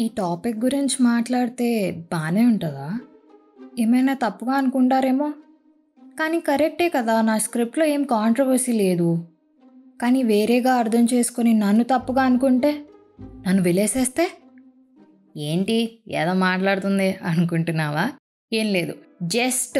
ఈ టాపిక్ గురించి మాట్లాడితే బాగానే ఉంటుందా? ఏమైనా తప్పుగా అనుకుంటారేమో? కానీ కరెక్టే కదా నా స్క్రిప్ట్లో ఏం కాంట్రవర్సీ లేదు. కానీ వేరేగా అర్థం చేసుకొని నన్ను తప్పుగా అనుకుంటే నన్ను విలేసేస్తే? ఏంటి ఏదో మాట్లాడుతుంది అనుకుంటున్నావా? ఏం లేదు. జస్ట్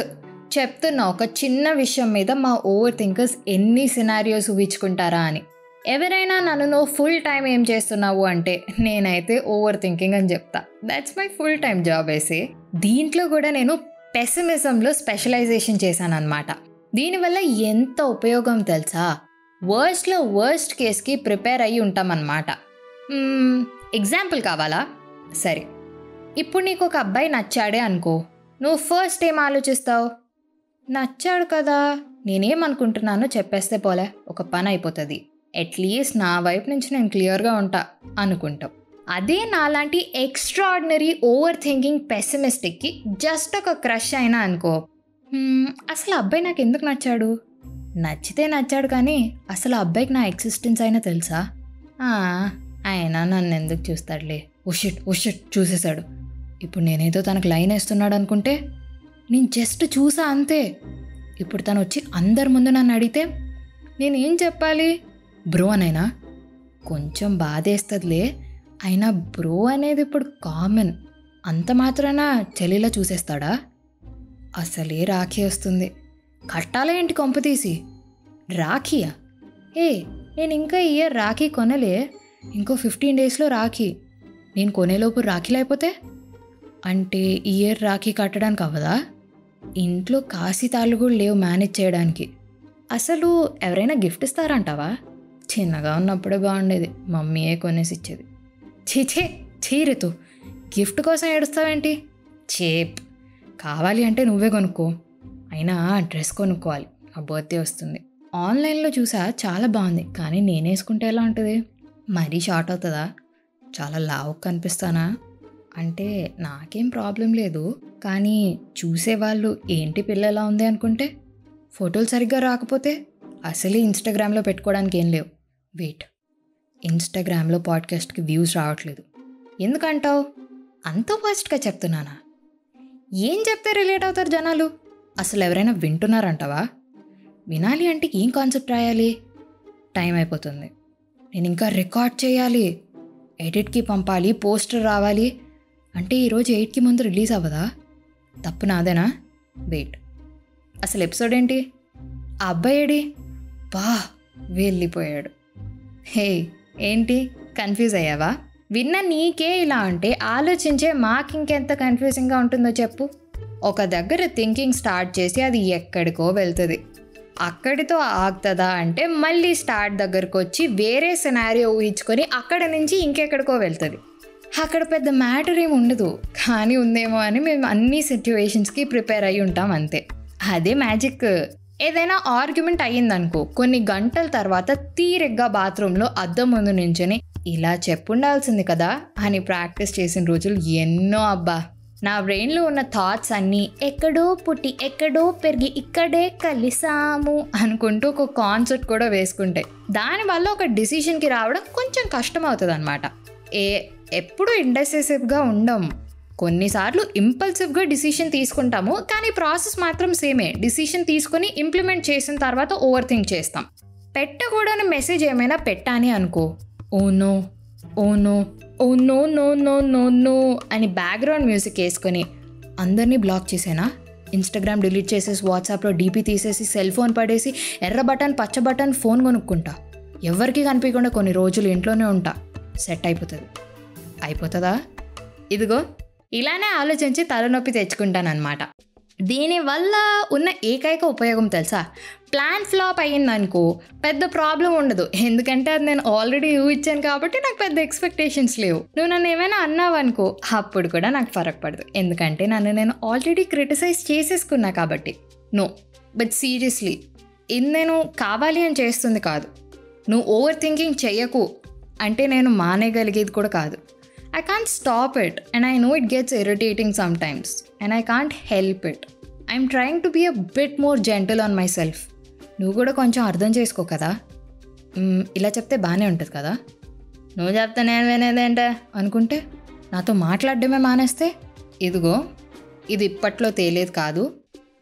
చెప్తున్నా ఒక చిన్న విషయం మీద మా ఓవర్ థింకర్స్ ఎన్ని సినారియోస్ ఊహించుకుంటారా అని. ఎవరైనా నన్ను నువ్వు ఫుల్ టైం ఏం చేస్తున్నావు అంటే నేనైతే ఓవర్ థింకింగ్ అని చెప్తా. That's my full time job వేసి దీంట్లో కూడా నేను పెసిమిజంలో స్పెషలైజేషన్ చేశాను అనమాట దీనివల్ల ఎంత ఉపయోగం తెలుసా? వర్స్ట్లో వర్స్ట్ కేస్కి ప్రిపేర్ అయ్యి ఉంటామన్నమాట. Hmm, ఎగ్జాంపుల్ కావాలా? సరే. ఇప్పుడు నీకు ఒక అబ్బాయి నచ్చాడే అనుకో. నువ్వు ఫస్ట్ ఏం ఆలోచిస్తావు? నచ్చాడు కదా నేనేమనుకుంటున్నానో చెప్పేస్తే పోలే ఒక పని అయిపోతుంది. అట్లీస్ట్ నా వైపు నుంచి నేను క్లియర్గా ఉంటా అనుకుంటాం. అదే నాలాంటి ఎక్స్ట్రాడినరీ ఓవర్ థింకింగ్ పెసిమిస్టిక్కి జస్ట్ ఒక క్రష్ అయినా అనుకో. అసలు అబ్బాయి నాకు ఎందుకు నచ్చాడు? నచ్చితే నచ్చాడు కానీ అసలు అబ్బాయికి నా ఎక్సిస్టెన్స్ అయినా తెలుసా? అయినా నన్ను ఎందుకు చూస్తాడులే? ఉషిట్ ఉషిట్ చూసేశాడు. ఇప్పుడు నేనేదో తనకు లైన్ వేస్తున్నాడు అనుకుంటే నేను జస్ట్ చూసా అంతే. ఇప్పుడు తను వచ్చి అందరి ముందు నన్ను అడిగితే నేనేం చెప్పాలి? బ్రో అనైనా? కొంచెం బాధేస్తుందిలే. అయినా బ్రో అనేది ఇప్పుడు కామన్. అంత మాత్రాన చెల్లిలా చూసేస్తాడా? అసలే రాఖీ వస్తుంది. కట్టాలా ఏంటి కొంపతీసి రాఖీయా? ఏ నేను ఇంకా ఇయర్ రాఖీ కొనలే. ఇంకో ఫిఫ్టీన్ డేస్లో రాఖీ. నేను కొనేలోపు రాఖీలు అయిపోతే అంటే ఇయర్ రాఖీ కట్టడానికి అవ్వదా? ఇంట్లో కాశీ తాళ్ళు కూడా లేవు మేనేజ్ చేయడానికి. అసలు ఎవరైనా గిఫ్ట్ ఇస్తారంటావా? చిన్నగా ఉన్నప్పుడే బాగుండేది. మమ్మీయే కొనేసి ఇచ్చేది ఛీ ఛీ ఛీరితో గిఫ్ట్ కోసం ఏడుస్తావేంటి? చేప్ కావాలి అంటే నువ్వే కొనుక్కో. అయినా డ్రెస్ కొనుక్కోవాలి. ఆ బర్త్డే వస్తుంది. ఆన్లైన్లో చూసా చాలా బాగుంది. కానీ నేను వేసుకుంటే ఎలా ఉంటుంది? మరీ షార్ట్ అవుతుందా? చాలా లావు కనిపిస్తానా? అంటే నాకేం ప్రాబ్లం లేదు. కానీ చూసేవాళ్ళు ఏంటి పిల్ల ఎలా ఉంది అనుకుంటే ఫోటోలు సరిగ్గా రాకపోతే అసలే ఇన్స్టాగ్రామ్లో పెట్టుకోవడానికి ఏం లేవు. వెయిట్. ఇన్స్టాగ్రామ్లో పాడ్కాస్ట్కి వ్యూస్ రావట్లేదు. ఎందుకంటావు? అంత ఫాస్ట్గా చెప్తున్నానా? ఏం చెప్తే రిలేట్ అవుతారు జనాలు? అసలు ఎవరైనా వింటున్నారంటావా? వినాలి అంటే ఏం కాన్సెప్ట్ రాయాలి? టైం అయిపోతుంది. నేను ఇంకా రికార్డ్ చేయాలి. ఎడిట్కి పంపాలి పోస్టర్ రావాలి. అంటే ఈరోజు ఎయిట్కి ముందు రిలీజ్ అవ్వదా? తప్పు నాదేనా? వెయిట్. అసలు ఎపిసోడ్ ఏంటి? ఆ అబ్బాయి ఏడి? బా! వెళ్ళిపోయాడు. హే ఏంటి? కన్ఫ్యూజ్ అయ్యావా? విన్న నీకే ఇలా అంటే ఆలోచించే మాకు ఇంకెంత కన్ఫ్యూజింగ్గా ఉంటుందో చెప్పు. ఒక దగ్గర థింకింగ్ స్టార్ట్ చేసి అది ఎక్కడికో వెళ్తుంది. అక్కడితో ఆగుతుందా అంటే మళ్ళీ స్టార్ట్ దగ్గరకు వచ్చి వేరే సినారియో ఊహించుకొని అక్కడ నుంచి ఇంకెక్కడికో వెళ్తుంది. అక్కడ పెద్ద మ్యాటర్ ఏమి ఉండదు. కానీ ఉందేమో అని మేము అన్ని సిచ్యువేషన్స్కి ప్రిపేర్ అయి ఉంటాం అంతే. అదే మ్యాజిక్. ఏదైనా ఆర్గ్యుమెంట్ అయ్యిందనుకో కొన్ని గంటల తర్వాత తీరిగ్గా బాత్రూంలో అద్దం ముందు నించొని ఇలా చెప్పుండాల్సింది కదా అని ప్రాక్టీస్ చేసిన రోజులు ఎన్నో అబ్బా. నా బ్రెయిన్లో ఉన్న థాట్స్ అన్నీ ఎక్కడో పుట్టి ఎక్కడో పెరిగి ఇక్కడే కలిసాము అనుకుంటూ ఒక కాన్సెప్ట్ కూడా వేసుకుంటాయి దానివల్ల ఒక డిసిషన్కి రావడం కొంచెం కష్టం అవుతుంది అనమాట ఏ ఎప్పుడు ఇండెసిసివ్గా ఉండం. కొన్నిసార్లు ఇంపల్సివ్గా డిసిషన్ తీసుకుంటాము కానీ ప్రాసెస్ మాత్రం సేమే డిసిషన్ తీసుకొని ఇంప్లిమెంట్ చేసిన తర్వాత ఓవర్ థింక్ చేస్తాం. పెట్టకూడని మెసేజ్ ఏమైనా పెట్టాని అనుకో. ఓ no oh no oh no no no no no అని బ్యాక్గ్రౌండ్ మ్యూజిక్ వేసుకొని అందరినీ బ్లాక్ చేసేనా? ఇన్స్టాగ్రామ్ డిలీట్ చేసేసి వాట్సాప్లో డీపీ తీసేసి సెల్ ఫోన్ పడేసి ఎర్ర బటన్ పచ్చ బటన్ ఫోన్ కొనుక్కుంటా. ఎవరికి కనిపించకుండా కొన్ని రోజులు ఇంట్లోనే ఉంటా. సెట్ అయిపోతుంది. అయిపోతుందా? ఇదిగో ఇలానే ఆలోచించి తలనొప్పి తెచ్చుకుంటానన్నమాట. దీనివల్ల ఉన్న ఏకైక ఉపయోగం తెలుసా? ప్లాన్ ఫ్లాప్ అయ్యిందనుకో పెద్ద ప్రాబ్లం ఉండదు. ఎందుకంటే అది నేను ఆల్రెడీ ఊహించాను కాబట్టి నాకు పెద్ద ఎక్స్పెక్టేషన్స్ లేవు. నువ్వు నన్ను ఏమైనా అన్నావు అనుకో అప్పుడు కూడా నాకు ఫరక్ పడదు ఎందుకంటే నన్ను నేను ఆల్రెడీ క్రిటిసైజ్ చేసేసుకున్నా కాబట్టి. నో. బట్ సీరియస్లీ ఇది నేను కావాలి అని చేస్తుంది కాదు. నువ్వు ఓవర్ థింకింగ్ చెయ్యకు. అంటే నేను మానేయగలిగేది కూడా కాదు. I can't stop it and I know it gets irritating sometimes and I can't help it I'm trying to be a bit more gentle on myself నువ్వు కూడా కొంచెం అర్థం చేసుకో కదా? ఇలా చెప్తే బాగానే ఉంటుంది కదా? నువ్వు చెప్తే నేను వినేదేంటే అనుకుంటే నాతో మాట్లాడడమే మానేస్తే? ఇదిగో ఇది ఇప్పట్లో తేలేదు కాదు.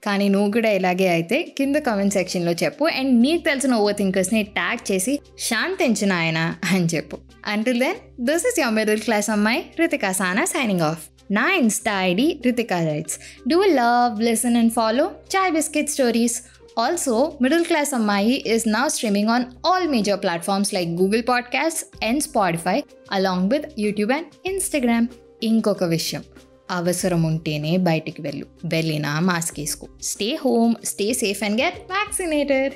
కానీ నువ్వు కూడా ఇలాగే అయితే కింద కామెంట్ సెక్షన్లో చెప్పు. అండ్ నీకు తెలిసిన ఓవర్ థింకర్స్ని ట్యాగ్ చేసి శాంతించిన ఆయన అని చెప్పు. Until then this is your middle class అమ్మాయి రితికా సానా సైనింగ్ ఆఫ్ నా insta ID Ritika writes do love listen and follow chai biscuit stories also middle class అమ్మాయి is now streaming on all major platforms like Google podcast and Spotify along with YouTube and Instagram ఇంకొక విషయం. అవసరం ఉంటేనే బయటికి వెళ్ళు. వెళ్ళినా mask వేసుకో. Stay home stay safe and get vaccinated